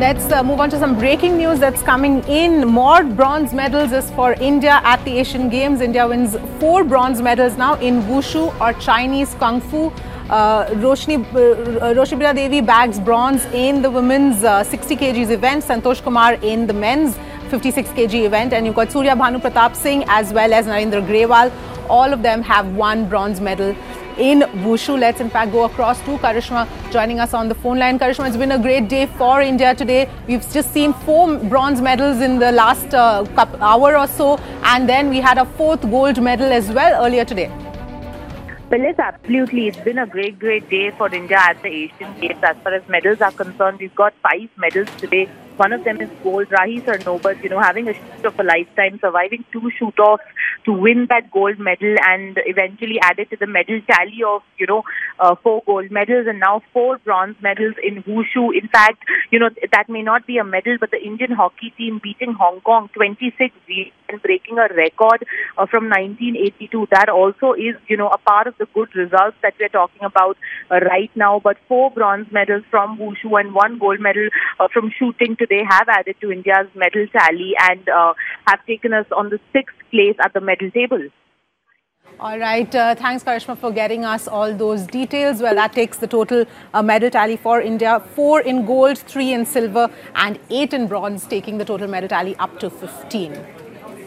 Let's uh, move on to some breaking news that's coming in. More bronze medals is for India at the Asian Games. India wins four bronze medals now in Wushu or Chinese Kung Fu. Uh, Roshni, uh, Devi bags bronze in the women's uh, 60 kgs event, Santosh Kumar in the men's 56 kg event, and you've got Surya Bhanu Pratap Singh as well as Narendra Grewal. All of them have one bronze medal in Wushu. Let's in fact go across to Karishma joining us on the phone line. Karishma, it's been a great day for India today. We've just seen four bronze medals in the last uh, hour or so, and then we had a fourth gold medal as well earlier today. Well, yes, absolutely. It's been a great, great day for India at the Asian Games. As far as medals are concerned, we've got five medals today. One of them is gold. Rahi Sarnobat, you know, having a shoot of a lifetime, surviving two shoot-offs to win that gold medal and eventually added to the medal tally of, you know, uh, four gold medals and now four bronze medals in Wushu. In fact, you know, that may not be a medal, but the Indian hockey team beating Hong Kong 26 and breaking a record uh, from 1982. That also is, you know, a part of the good results that we're talking about uh, right now. But four bronze medals from Wushu and one gold medal uh, from shooting to they have added to India's medal tally and uh, have taken us on the sixth place at the medal table. All right. Uh, thanks, Karishma, for getting us all those details. Well, that takes the total uh, medal tally for India four in gold, three in silver, and eight in bronze, taking the total medal tally up to 15.